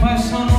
paixão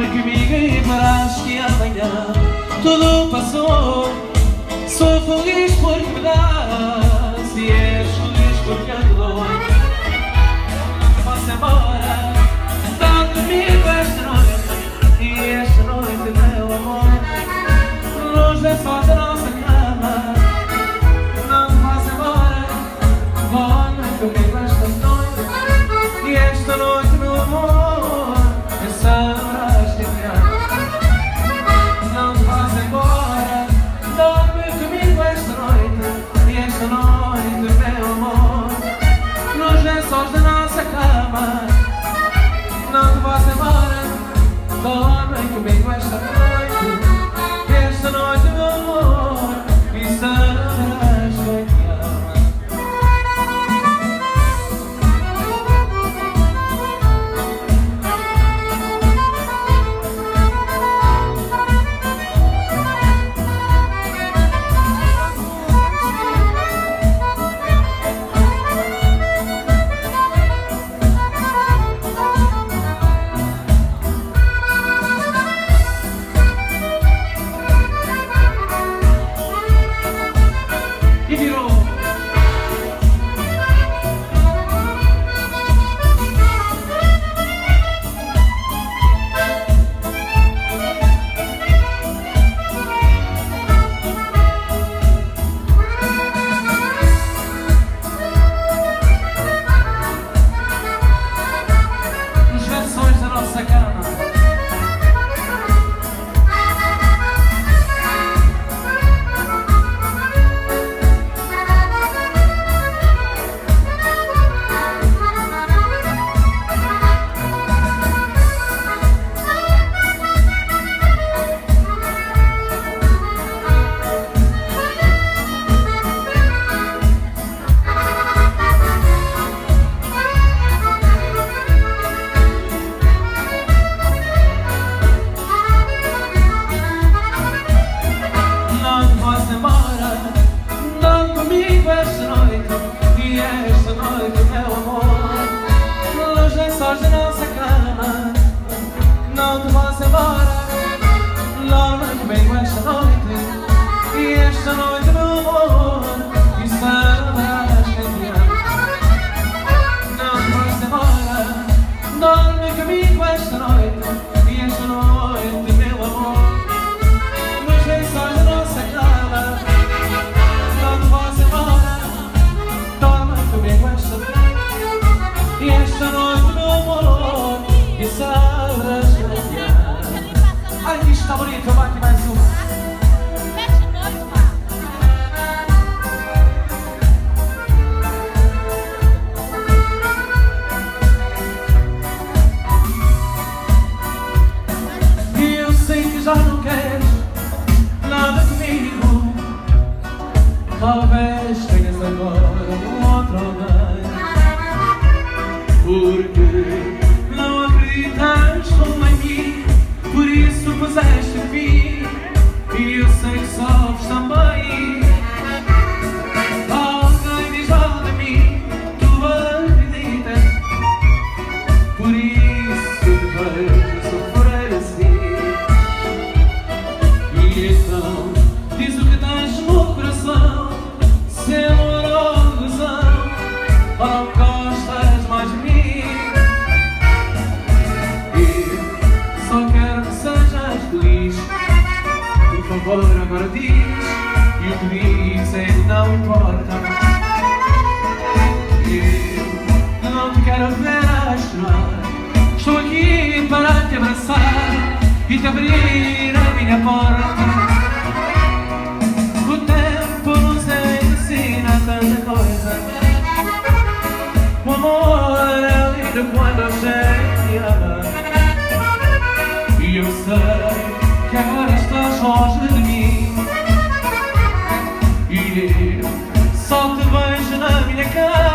Ama kümi gıybıra aşkıya bayram Oh. noite, meu amor. Luz nem sós da nossa cama. Não te vás é embora. Dorme comigo esta noite. E esta noite, meu amor E saberás quem te ama Não te vás embora. Dorme comigo esta noite. E esta noite, Luiz, eu bate mais um. Mete dois, pá. E eu sei que já não queres nada comigo. Talvez tenhas agora um outro homem, Porque não acreditas como em mim. Por isso puseste valor agora diz E o é que diz não importa. Eu não te quero ver a chorar. Estou aqui para te abraçar E te abrir a minha porta. Só te vejo na minha cara.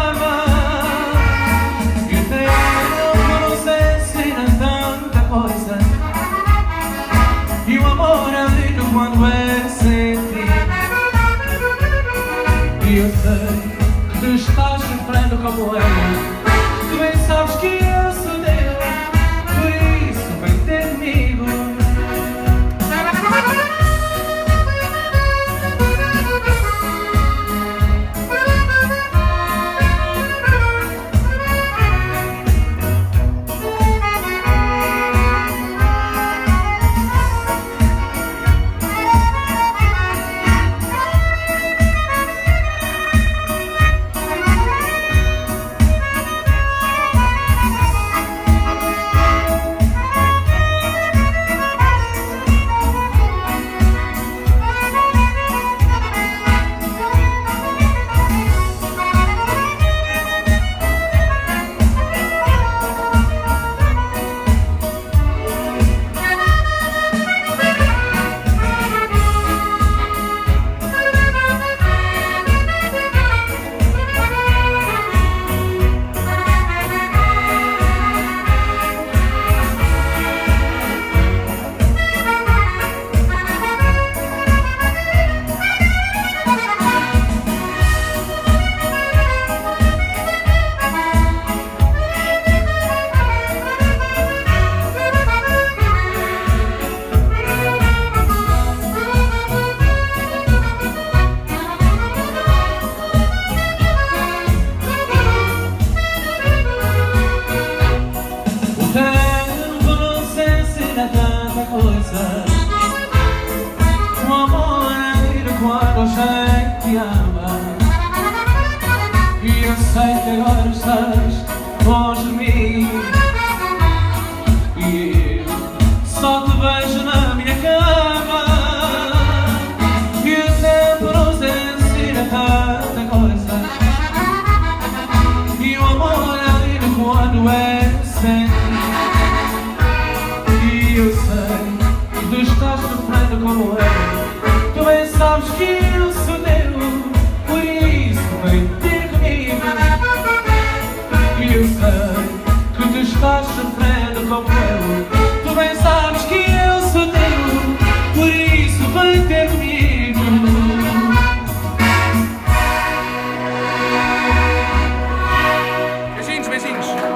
You